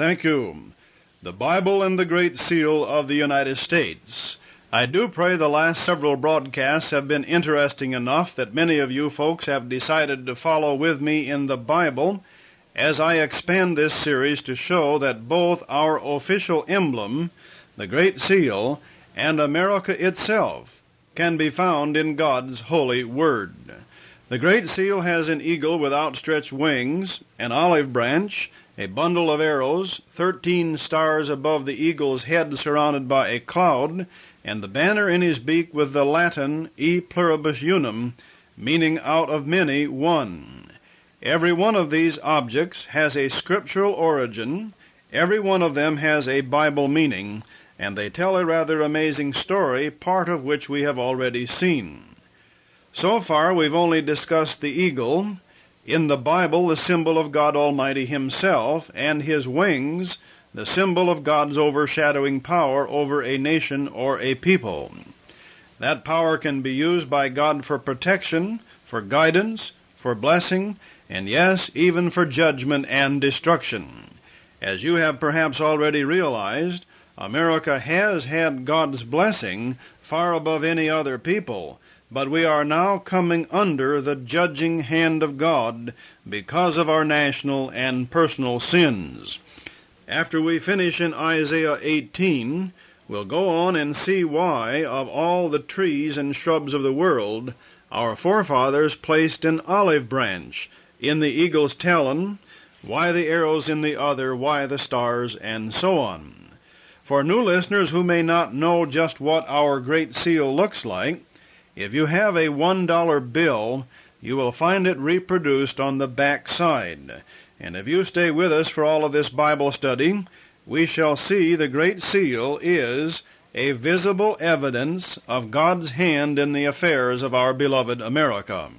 Thank you. The Bible and the Great Seal of the United States. I do pray the last several broadcasts have been interesting enough that many of you folks have decided to follow with me in the Bible as I expand this series to show that both our official emblem, the Great Seal, and America itself can be found in God's holy Word. The Great Seal has an eagle with outstretched wings, an olive branch, a bundle of arrows, thirteen stars above the eagle's head surrounded by a cloud, and the banner in his beak with the Latin E pluribus unum, meaning out of many one. Every one of these objects has a scriptural origin, every one of them has a Bible meaning, and they tell a rather amazing story, part of which we have already seen. So far we've only discussed the eagle, in the Bible the symbol of God Almighty Himself, and His wings, the symbol of God's overshadowing power over a nation or a people. That power can be used by God for protection, for guidance, for blessing, and yes, even for judgment and destruction. As you have perhaps already realized, America has had God's blessing far above any other people, but we are now coming under the judging hand of God because of our national and personal sins. After we finish in Isaiah 18, we'll go on and see why, of all the trees and shrubs of the world, our forefathers placed an olive branch in the eagle's talon, why the arrows in the other, why the stars, and so on. For new listeners who may not know just what our Great Seal looks like, if you have a one dollar bill, you will find it reproduced on the back side. And if you stay with us for all of this Bible study, we shall see the Great Seal is a visible evidence of God's hand in the affairs of our beloved America.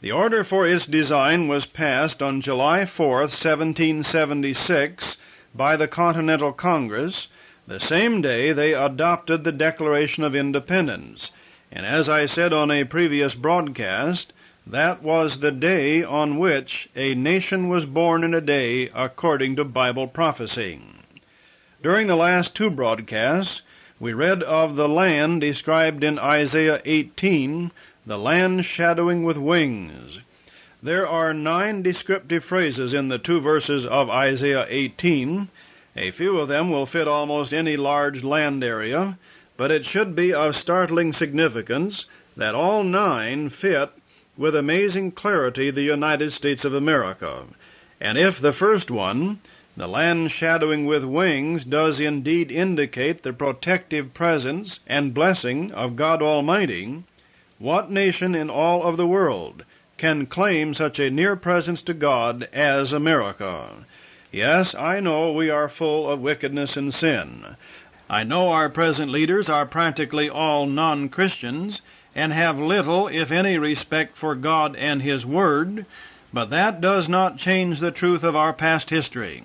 The order for its design was passed on July 4, 1776, by the Continental Congress, the same day they adopted the Declaration of Independence. And as I said on a previous broadcast, that was the day on which a nation was born in a day according to Bible prophecy. During the last two broadcasts, we read of the land described in Isaiah 18, the land shadowing with wings. There are nine descriptive phrases in the two verses of Isaiah 18. A few of them will fit almost any large land area, but it should be of startling significance that all nine fit with amazing clarity the United States of America. And if the first one, the land shadowing with wings, does indeed indicate the protective presence and blessing of God Almighty, what nation in all of the world can claim such a near presence to God as America? Yes, I know we are full of wickedness and sin. I know our present leaders are practically all non Christians, and have little, if any, respect for God and His Word, but that does not change the truth of our past history,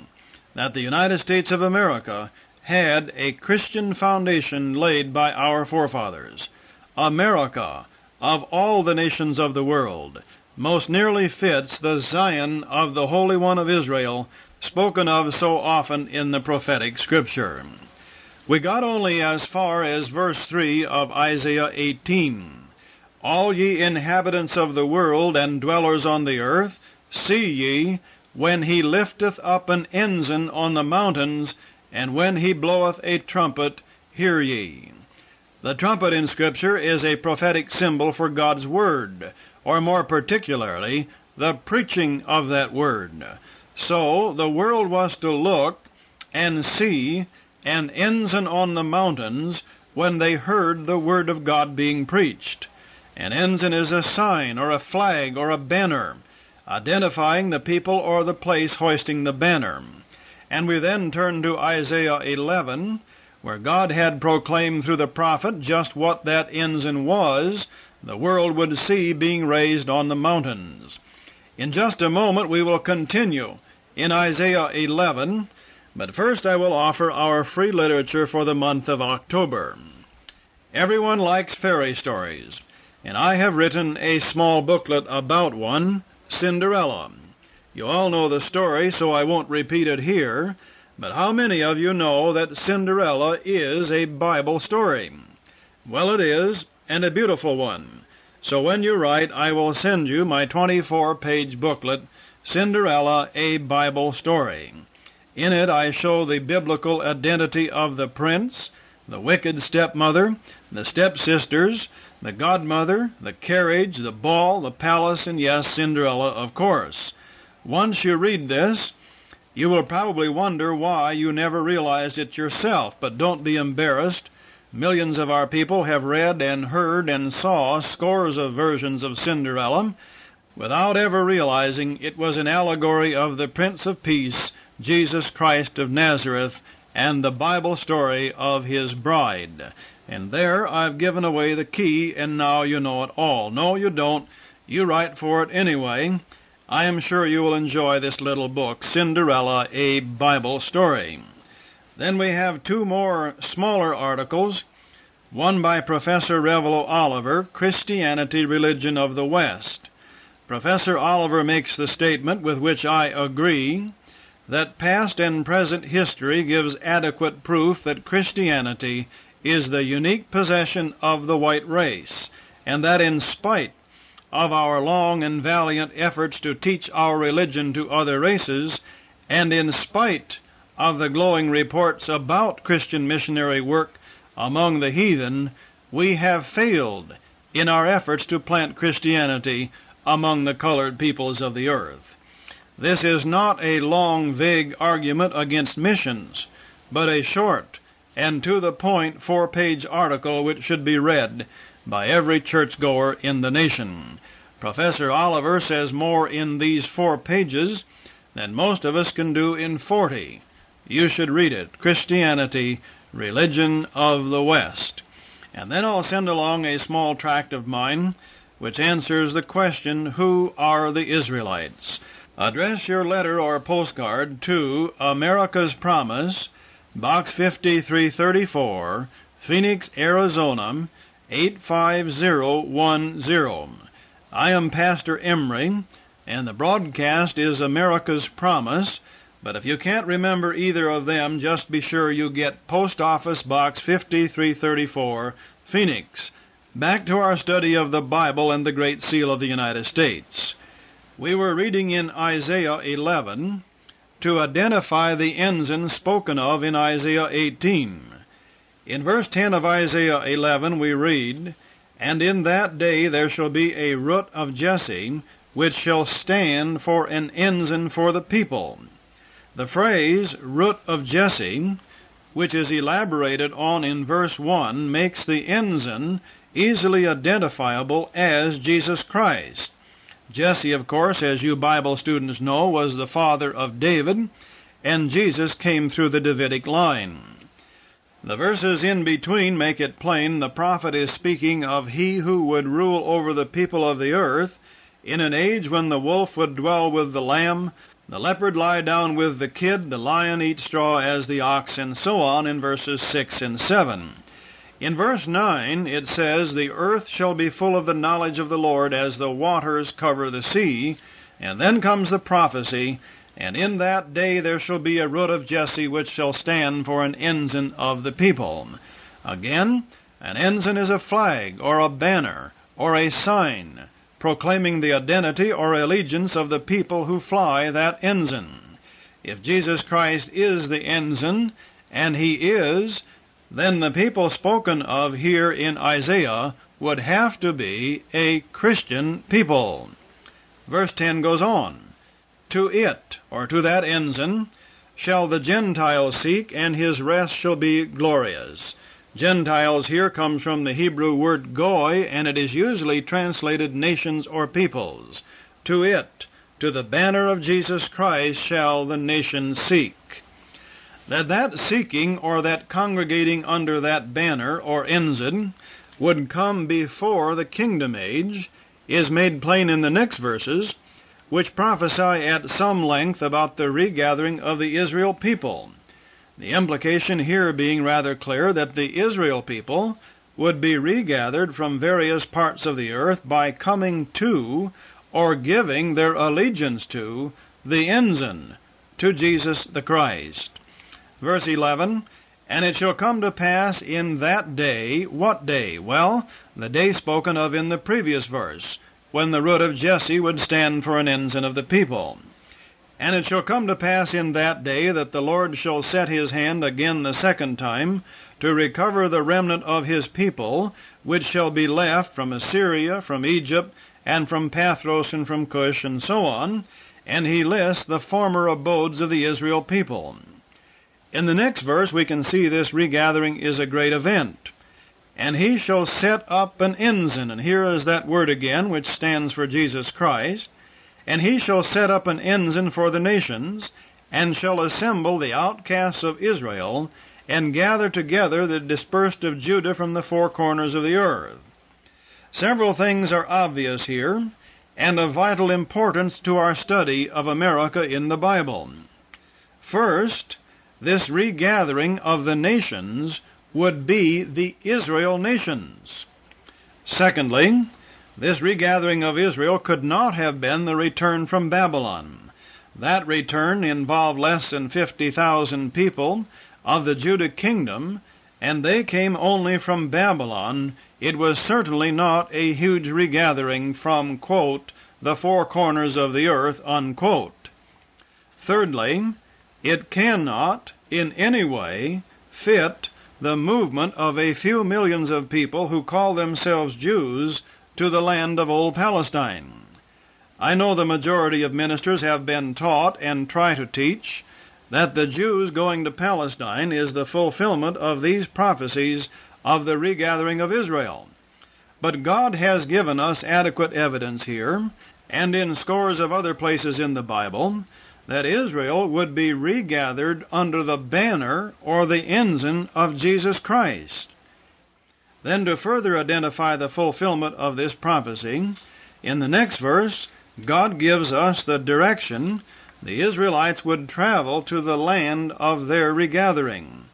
that the United States of America had a Christian foundation laid by our forefathers. America, of all the nations of the world, most nearly fits the Zion of the Holy One of Israel, spoken of so often in the prophetic scripture. We got only as far as verse 3 of Isaiah 18. All ye inhabitants of the world and dwellers on the earth, see ye, when he lifteth up an ensign on the mountains, and when he bloweth a trumpet, hear ye. The trumpet in Scripture is a prophetic symbol for God's Word, or more particularly, the preaching of that Word. So, the world was to look and see an ensign on the mountains when they heard the Word of God being preached. An ensign is a sign or a flag or a banner, identifying the people or the place hoisting the banner. And we then turn to Isaiah 11, where God had proclaimed through the prophet just what that ensign was, the world would see being raised on the mountains. In just a moment we will continue in Isaiah 11, but first I will offer our free literature for the month of October. Everyone likes fairy stories and I have written a small booklet about one, Cinderella. You all know the story, so I won't repeat it here, but how many of you know that Cinderella is a Bible story? Well, it is, and a beautiful one. So when you write, I will send you my 24 page booklet, Cinderella, a Bible Story. In it, I show the biblical identity of the prince, the wicked stepmother, the stepsisters, the godmother, the carriage, the ball, the palace, and yes, Cinderella, of course. Once you read this, you will probably wonder why you never realized it yourself, but don't be embarrassed. Millions of our people have read and heard and saw scores of versions of Cinderella without ever realizing it was an allegory of the Prince of Peace, Jesus Christ of Nazareth, and the Bible story of his bride. And there I've given away the key, and now you know it all. No, you don't. You write for it anyway. I am sure you will enjoy this little book, Cinderella, a Bible Story. Then we have two more smaller articles, one by Professor Revilo Oliver, Christianity, Religion of the West. Professor Oliver makes the statement with which I agree that past and present history gives adequate proof that Christianity is the unique possession of the white race, and that in spite of our long and valiant efforts to teach our religion to other races, and in spite of the glowing reports about Christian missionary work among the heathen, we have failed in our efforts to plant Christianity among the colored peoples of the earth. This is not a long, vague argument against missions, but a short and to the point four page article which should be read by every churchgoer in the nation. Professor Oliver says more in these four pages than most of us can do in forty. You should read it. Christianity, Religion of the West. And then I'll send along a small tract of mine which answers the question, Who are the Israelites? Address your letter or postcard to America's Promise, Box 5334, Phoenix, Arizona 85010. I am Pastor Emry, and the broadcast is America's Promise. But if you can't remember either of them, just be sure you get Post Office Box 5334, Phoenix. Back to our study of the Bible and the Great Seal of the United States. We were reading in Isaiah 11 to identify the ensign spoken of in Isaiah 18. In verse 10 of Isaiah 11 we read, And in that day there shall be a root of Jesse, which shall stand for an ensign for the people. The phrase, root of Jesse, which is elaborated on in verse 1, makes the ensign easily identifiable as Jesus Christ. Jesse, of course, as you Bible students know, was the father of David, and Jesus came through the Davidic line. The verses in between make it plain the prophet is speaking of he who would rule over the people of the earth in an age when the wolf would dwell with the lamb, the leopard lie down with the kid, the lion eat straw as the ox, and so on in verses 6 and 7. In verse 9 it says, The earth shall be full of the knowledge of the Lord as the waters cover the sea. And then comes the prophecy, And in that day there shall be a root of Jesse which shall stand for an ensign of the people. Again, an ensign is a flag, or a banner, or a sign, proclaiming the identity or allegiance of the people who fly that ensign. If Jesus Christ is the ensign, and he is, then the people spoken of here in Isaiah would have to be a Christian people. Verse 10 goes on To it, or to that ensign, shall the Gentiles seek, and his rest shall be glorious. Gentiles here comes from the Hebrew word goy, and it is usually translated nations or peoples. To it, to the banner of Jesus Christ, shall the nations seek that that seeking or that congregating under that banner or ensign would come before the kingdom age is made plain in the next verses, which prophesy at some length about the regathering of the Israel people. The implication here being rather clear that the Israel people would be regathered from various parts of the earth by coming to or giving their allegiance to the ensign to Jesus the Christ. Verse 11, And it shall come to pass in that day, what day? Well, the day spoken of in the previous verse, when the root of Jesse would stand for an ensign of the people. And it shall come to pass in that day that the Lord shall set his hand again the second time to recover the remnant of his people, which shall be left from Assyria, from Egypt, and from Pathros, and from Cush, and so on. And he lists the former abodes of the Israel people. In the next verse, we can see this regathering is a great event. And he shall set up an ensign, and here is that word again, which stands for Jesus Christ. And he shall set up an ensign for the nations, and shall assemble the outcasts of Israel, and gather together the dispersed of Judah from the four corners of the earth. Several things are obvious here, and of vital importance to our study of America in the Bible. First, this regathering of the nations would be the Israel nations. Secondly, this regathering of Israel could not have been the return from Babylon. That return involved less than 50,000 people of the Judah kingdom, and they came only from Babylon. It was certainly not a huge regathering from, quote, the four corners of the earth, unquote. Thirdly, it cannot, in any way, fit the movement of a few millions of people who call themselves Jews to the land of old Palestine. I know the majority of ministers have been taught and try to teach that the Jews going to Palestine is the fulfillment of these prophecies of the regathering of Israel. But God has given us adequate evidence here, and in scores of other places in the Bible, that Israel would be regathered under the banner or the ensign of Jesus Christ. Then, to further identify the fulfillment of this prophecy, in the next verse, God gives us the direction the Israelites would travel to the land of their regathering.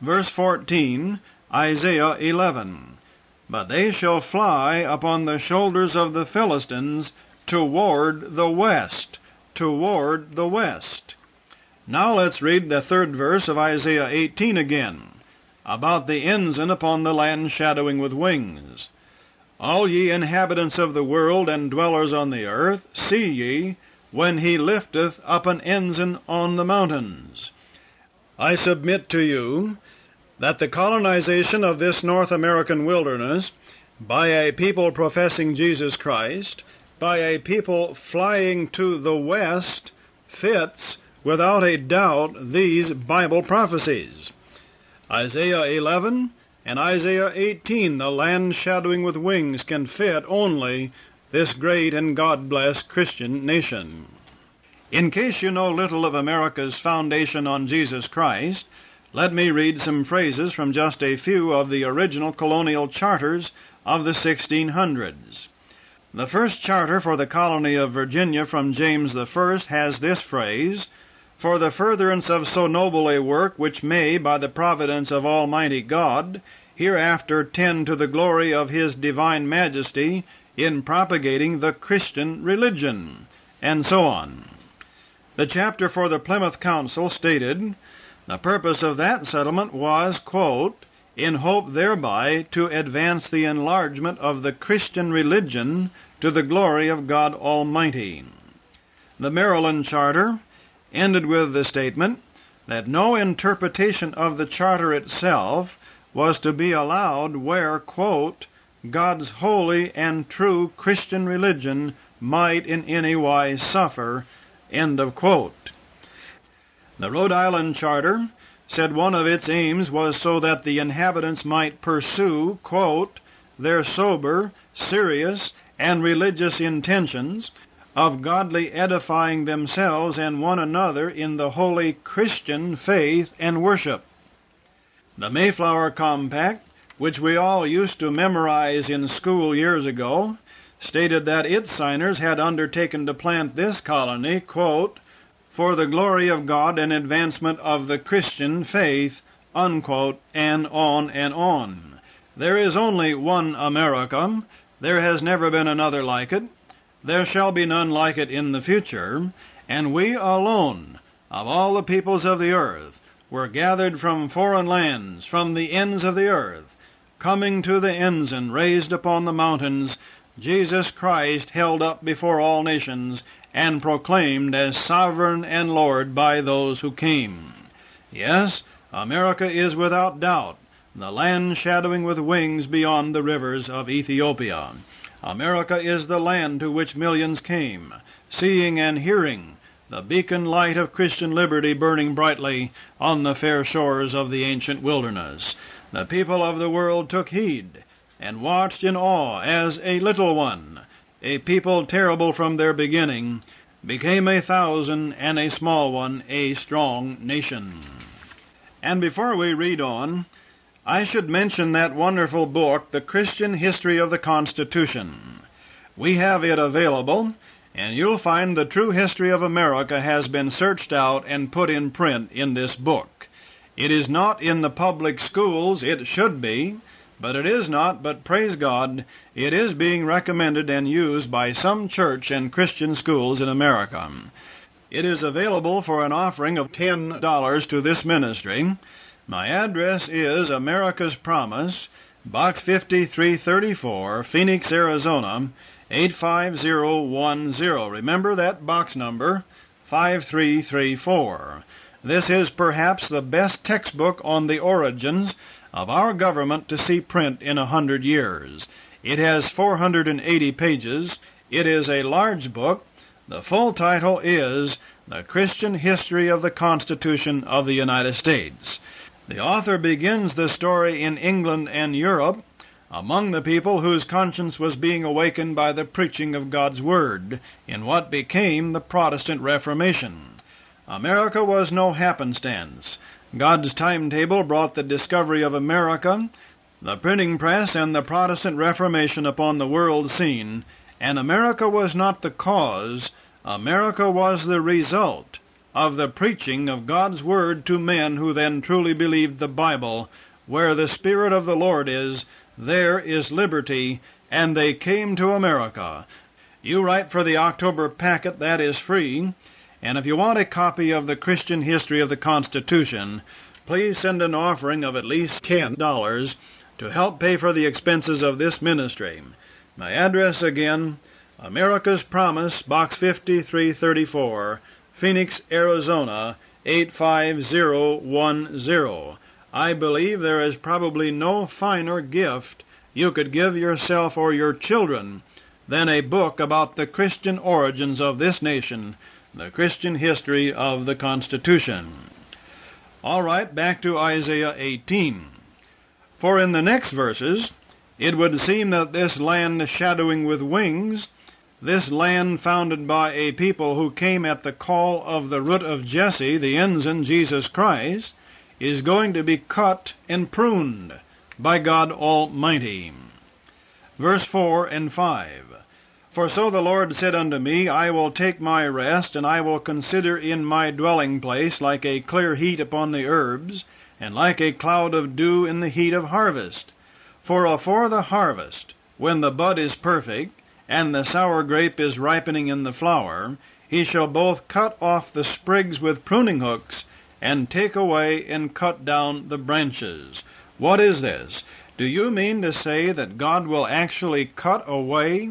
Verse 14, Isaiah 11. But they shall fly upon the shoulders of the Philistines toward the west. Toward the west. Now let's read the third verse of Isaiah 18 again about the ensign upon the land shadowing with wings. All ye inhabitants of the world and dwellers on the earth, see ye, when he lifteth up an ensign on the mountains. I submit to you that the colonization of this North American wilderness by a people professing Jesus Christ, by a people flying to the west, fits without a doubt these Bible prophecies. Isaiah 11 and Isaiah 18, the land shadowing with wings, can fit only this great and God blessed Christian nation. In case you know little of America's foundation on Jesus Christ, let me read some phrases from just a few of the original colonial charters of the 1600s. The first charter for the colony of Virginia from James I has this phrase for the furtherance of so noble a work, which may, by the providence of Almighty God, hereafter tend to the glory of His divine majesty in propagating the Christian religion, and so on. The chapter for the Plymouth Council stated the purpose of that settlement was, quote, in hope thereby to advance the enlargement of the Christian religion to the glory of God Almighty. The Maryland Charter ended with the statement that no interpretation of the charter itself was to be allowed where, quote, God's holy and true Christian religion might in any wise suffer, end of quote. The Rhode Island Charter said one of its aims was so that the inhabitants might pursue, quote, their sober, serious, and religious intentions of godly edifying themselves and one another in the holy Christian faith and worship. The Mayflower Compact, which we all used to memorize in school years ago, stated that its signers had undertaken to plant this colony, quote, for the glory of God and advancement of the Christian faith, unquote, and on and on. There is only one America. There has never been another like it. There shall be none like it in the future, and we alone, of all the peoples of the earth, were gathered from foreign lands, from the ends of the earth, coming to the ensign raised upon the mountains, Jesus Christ held up before all nations, and proclaimed as sovereign and Lord by those who came. Yes, America is without doubt the land shadowing with wings beyond the rivers of Ethiopia. America is the land to which millions came, seeing and hearing the beacon light of Christian liberty burning brightly on the fair shores of the ancient wilderness. The people of the world took heed and watched in awe as a little one, a people terrible from their beginning, became a thousand, and a small one a strong nation. And before we read on, I should mention that wonderful book, The Christian History of the Constitution. We have it available, and you'll find the true history of America has been searched out and put in print in this book. It is not in the public schools, it should be, but it is not, but praise God, it is being recommended and used by some church and Christian schools in America. It is available for an offering of $10 to this ministry. My address is America's Promise, Box 5334, Phoenix, Arizona 85010. Remember that box number 5334. This is perhaps the best textbook on the origins of our government to see print in a hundred years. It has 480 pages. It is a large book. The full title is The Christian History of the Constitution of the United States. The author begins the story in England and Europe, among the people whose conscience was being awakened by the preaching of God's Word, in what became the Protestant Reformation. America was no happenstance. God's timetable brought the discovery of America, the printing press, and the Protestant Reformation upon the world scene, and America was not the cause, America was the result of the preaching of God's Word to men who then truly believed the Bible. Where the Spirit of the Lord is, there is liberty, and they came to America. You write for the October packet, that is free. And if you want a copy of the Christian history of the Constitution, please send an offering of at least $10 to help pay for the expenses of this ministry. My address again, America's Promise, Box 5334, Phoenix, Arizona 85010. I believe there is probably no finer gift you could give yourself or your children than a book about the Christian origins of this nation the Christian history of the Constitution. All right, back to Isaiah 18. For in the next verses, it would seem that this land shadowing with wings, this land founded by a people who came at the call of the root of Jesse, the ensign Jesus Christ, is going to be cut and pruned by God Almighty. Verse 4 and 5. For so the Lord said unto me, I will take my rest, and I will consider in my dwelling place like a clear heat upon the herbs, and like a cloud of dew in the heat of harvest. For afore the harvest, when the bud is perfect, and the sour grape is ripening in the flower, he shall both cut off the sprigs with pruning hooks, and take away and cut down the branches. What is this? Do you mean to say that God will actually cut away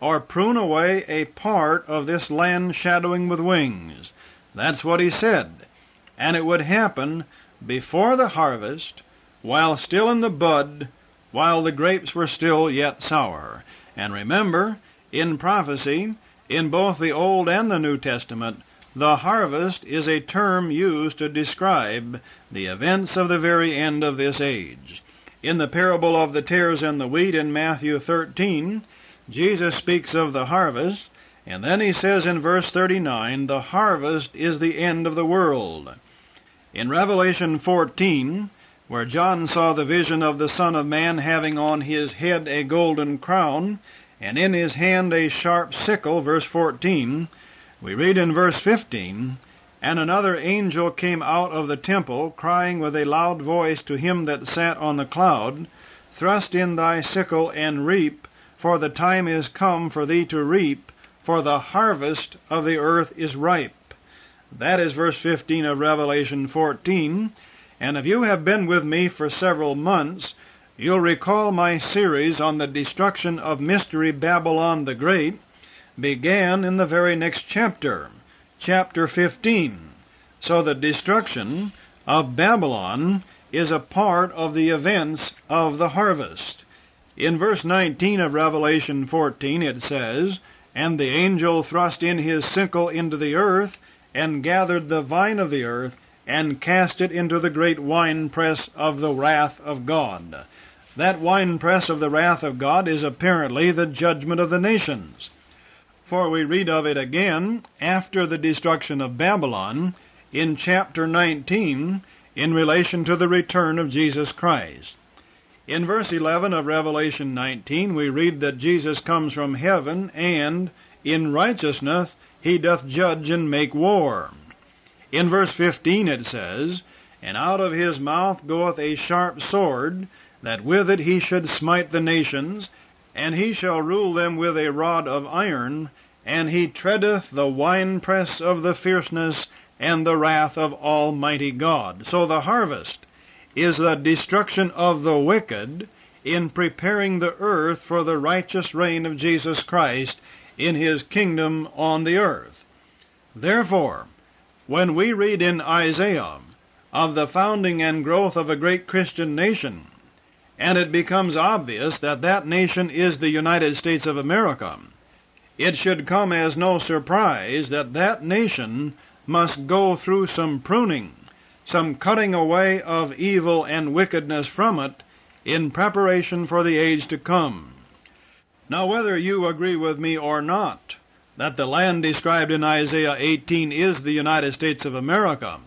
or prune away a part of this land shadowing with wings. That's what he said. And it would happen before the harvest, while still in the bud, while the grapes were still yet sour. And remember, in prophecy, in both the Old and the New Testament, the harvest is a term used to describe the events of the very end of this age. In the parable of the tares and the wheat in Matthew 13, Jesus speaks of the harvest, and then he says in verse 39, the harvest is the end of the world. In Revelation 14, where John saw the vision of the Son of Man having on his head a golden crown, and in his hand a sharp sickle, verse 14, we read in verse 15, And another angel came out of the temple, crying with a loud voice to him that sat on the cloud, Thrust in thy sickle and reap, for the time is come for thee to reap, for the harvest of the earth is ripe. That is verse 15 of Revelation 14. And if you have been with me for several months, you'll recall my series on the destruction of Mystery Babylon the Great began in the very next chapter, chapter 15. So the destruction of Babylon is a part of the events of the harvest. In verse 19 of Revelation 14 it says, And the angel thrust in his sickle into the earth, and gathered the vine of the earth, and cast it into the great winepress of the wrath of God. That winepress of the wrath of God is apparently the judgment of the nations. For we read of it again after the destruction of Babylon in chapter 19 in relation to the return of Jesus Christ. In verse 11 of Revelation 19 we read that Jesus comes from heaven and in righteousness he doth judge and make war. In verse 15 it says, And out of his mouth goeth a sharp sword, that with it he should smite the nations, and he shall rule them with a rod of iron, and he treadeth the winepress of the fierceness and the wrath of Almighty God. So the harvest is the destruction of the wicked in preparing the earth for the righteous reign of Jesus Christ in his kingdom on the earth. Therefore, when we read in Isaiah of the founding and growth of a great Christian nation, and it becomes obvious that that nation is the United States of America, it should come as no surprise that that nation must go through some pruning, some cutting away of evil and wickedness from it in preparation for the age to come. Now, whether you agree with me or not, that the land described in Isaiah 18 is the United States of America,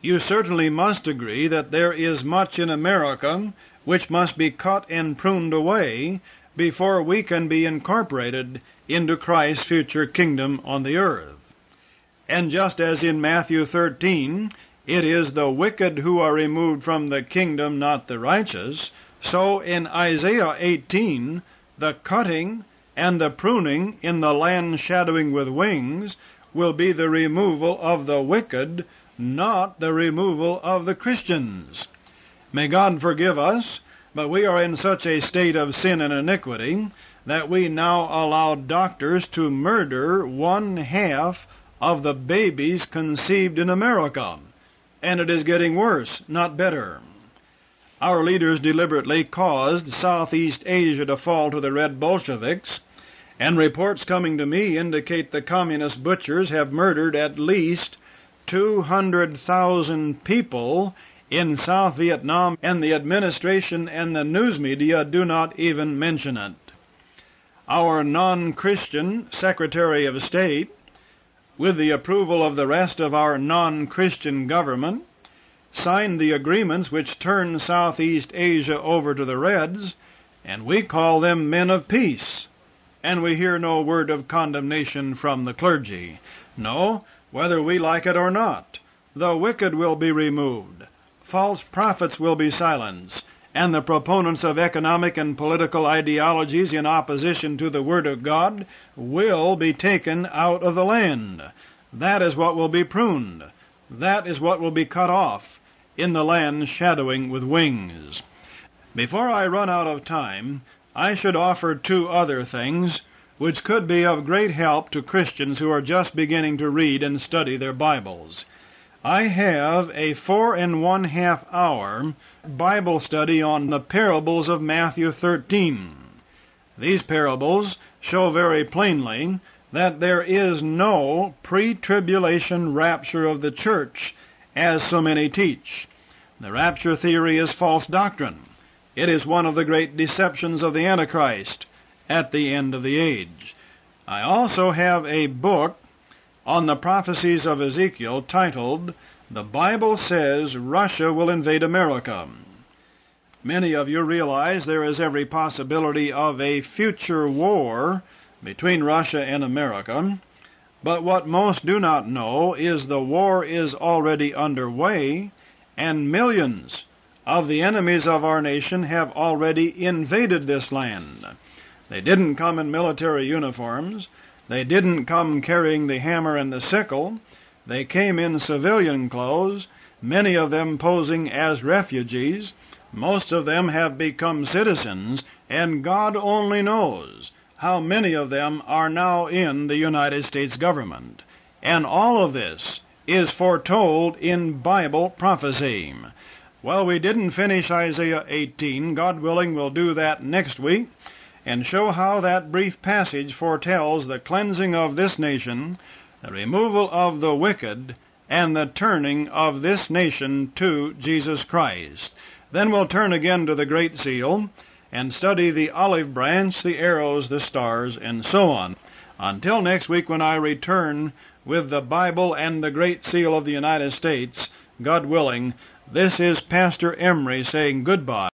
you certainly must agree that there is much in America which must be cut and pruned away before we can be incorporated into Christ's future kingdom on the earth. And just as in Matthew 13, it is the wicked who are removed from the kingdom, not the righteous, so in Isaiah 18, the cutting and the pruning in the land shadowing with wings will be the removal of the wicked, not the removal of the Christians. May God forgive us, but we are in such a state of sin and iniquity that we now allow doctors to murder one half of the babies conceived in America. And it is getting worse, not better. Our leaders deliberately caused Southeast Asia to fall to the Red Bolsheviks, and reports coming to me indicate the communist butchers have murdered at least 200,000 people in South Vietnam, and the administration and the news media do not even mention it. Our non Christian Secretary of State, with the approval of the rest of our non Christian government, signed the agreements which turned Southeast Asia over to the Reds, and we call them men of peace. And we hear no word of condemnation from the clergy. No, whether we like it or not, the wicked will be removed, false prophets will be silenced, and the proponents of economic and political ideologies in opposition to the Word of God will be taken out of the land. That is what will be pruned. That is what will be cut off in the land shadowing with wings. Before I run out of time, I should offer two other things which could be of great help to Christians who are just beginning to read and study their Bibles. I have a four and one half hour Bible study on the parables of Matthew 13. These parables show very plainly that there is no pre tribulation rapture of the church as so many teach. The rapture theory is false doctrine. It is one of the great deceptions of the Antichrist at the end of the age. I also have a book on the prophecies of Ezekiel titled, The Bible Says Russia Will Invade America. Many of you realize there is every possibility of a future war between Russia and America. But what most do not know is the war is already underway, and millions of the enemies of our nation have already invaded this land. They didn't come in military uniforms. They didn't come carrying the hammer and the sickle. They came in civilian clothes, many of them posing as refugees. Most of them have become citizens, and God only knows how many of them are now in the United States government. And all of this is foretold in Bible prophecy. Well, we didn't finish Isaiah 18. God willing, we'll do that next week and show how that brief passage foretells the cleansing of this nation, the removal of the wicked, and the turning of this nation to Jesus Christ. Then we'll turn again to the Great Seal and study the olive branch, the arrows, the stars, and so on. Until next week when I return with the Bible and the Great Seal of the United States, God willing, this is Pastor Emry saying goodbye.